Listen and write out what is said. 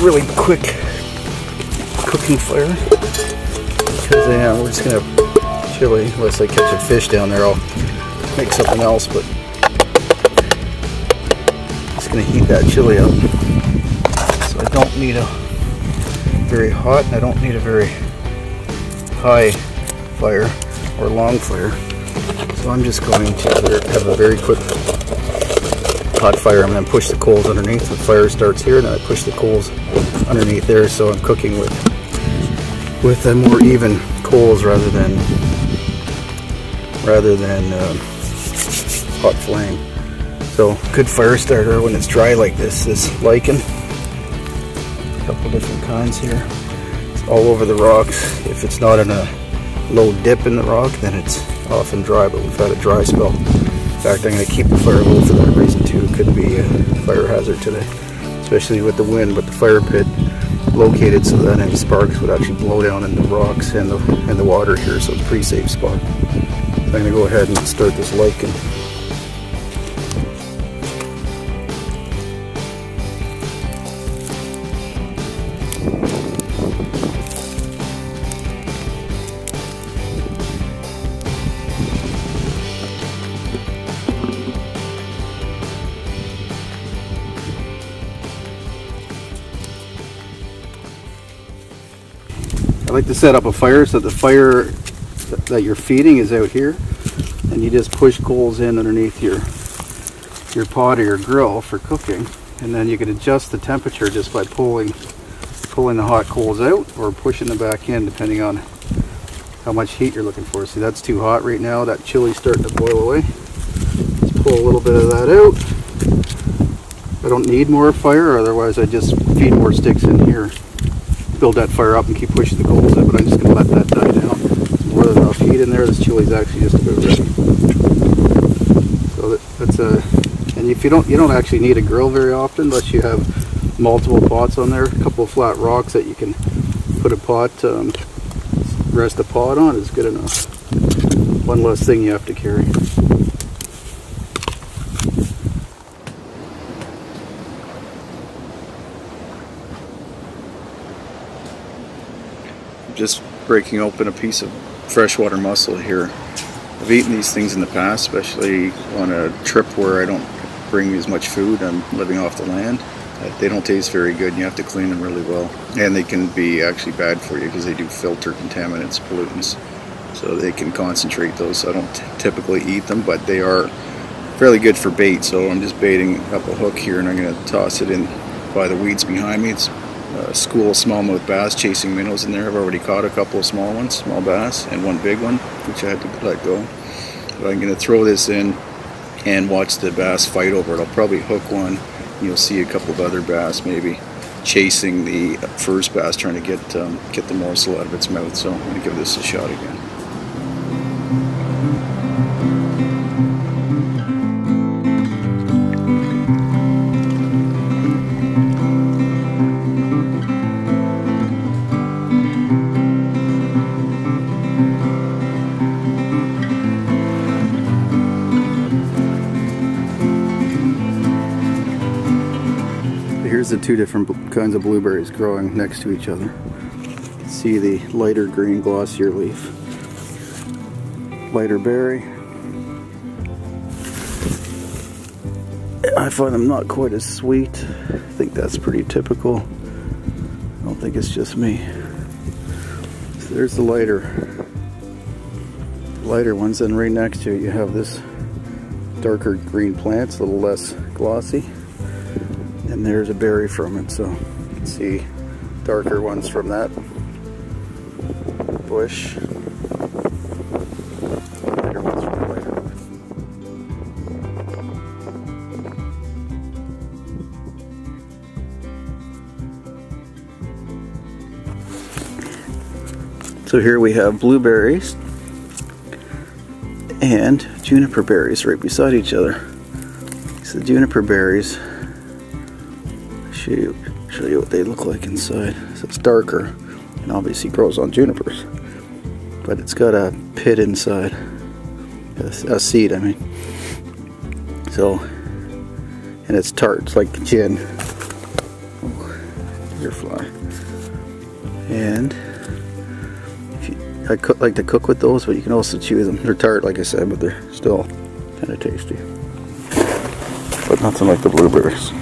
Really quick cooking fire. Because yeah, we're just gonna chili, unless I catch a fish down there, I'll make something else, but just gonna heat that chili up. So I don't need a very hot, and I don't need a very high fire or long fire. So I'm just going to have a very quick hot fire. I'm going to push the coals underneath. The fire starts here, and then I push the coals underneath there. So I'm cooking with with a more even coals rather than rather than uh, hot flame. So good fire starter when it's dry like this is lichen. A couple different kinds here. It's all over the rocks. If it's not in a low dip in the rock, then it's often dry, but we've had a dry spell. In fact, I'm going to keep the fire low for that reason too. It could be a fire hazard today, especially with the wind, but the fire pit located so that any sparks would actually blow down in the rocks and the, and the water here, so it's a pretty safe spot. I'm going to go ahead and start this lichen. I like to set up a fire so the fire that you're feeding is out here and you just push coals in underneath your your pot or your grill for cooking and then you can adjust the temperature just by pulling pulling the hot coals out or pushing them back in depending on how much heat you're looking for. See that's too hot right now, that chili's starting to boil away. Let's pull a little bit of that out. I don't need more fire otherwise I just feed more sticks in here build that fire up and keep pushing the coals in, but I'm just going to let that die down. There's more than enough heat in there. This chili's actually just about ready. So that, that's a, and if you don't, you don't actually need a grill very often unless you have multiple pots on there. A couple of flat rocks that you can put a pot, um, rest a pot on is good enough. One less thing you have to carry. Just breaking open a piece of freshwater mussel here. I've eaten these things in the past, especially on a trip where I don't bring as much food. I'm living off the land. Uh, they don't taste very good. You have to clean them really well. And they can be actually bad for you because they do filter contaminants, pollutants. So they can concentrate those. I don't typically eat them, but they are fairly good for bait. So I'm just baiting up a hook here and I'm going to toss it in by the weeds behind me. It's school of smallmouth bass chasing minnows in there. I've already caught a couple of small ones, small bass, and one big one, which I had to let go. But I'm going to throw this in and watch the bass fight over it. I'll probably hook one. You'll see a couple of other bass maybe chasing the first bass, trying to get um, get the morsel out of its mouth. So I'm going to give this a shot again. Here's the two different kinds of blueberries growing next to each other. See the lighter green glossier leaf. Lighter berry. I find them not quite as sweet. I think that's pretty typical. I don't think it's just me. So there's the lighter lighter ones and right next to it you have this darker green plants, a little less glossy and there's a berry from it so you can see. Darker ones from that bush. So here we have blueberries and juniper berries right beside each other. So the juniper berries show you, show you what they look like inside. So it's darker and obviously grows on junipers. But it's got a pit inside. A, a seed, I mean. So, and it's tart, it's like gin. deer fly. And you, I cook, like to cook with those, but you can also chew them. They're tart, like I said, but they're still kind of tasty. But nothing like the blueberries.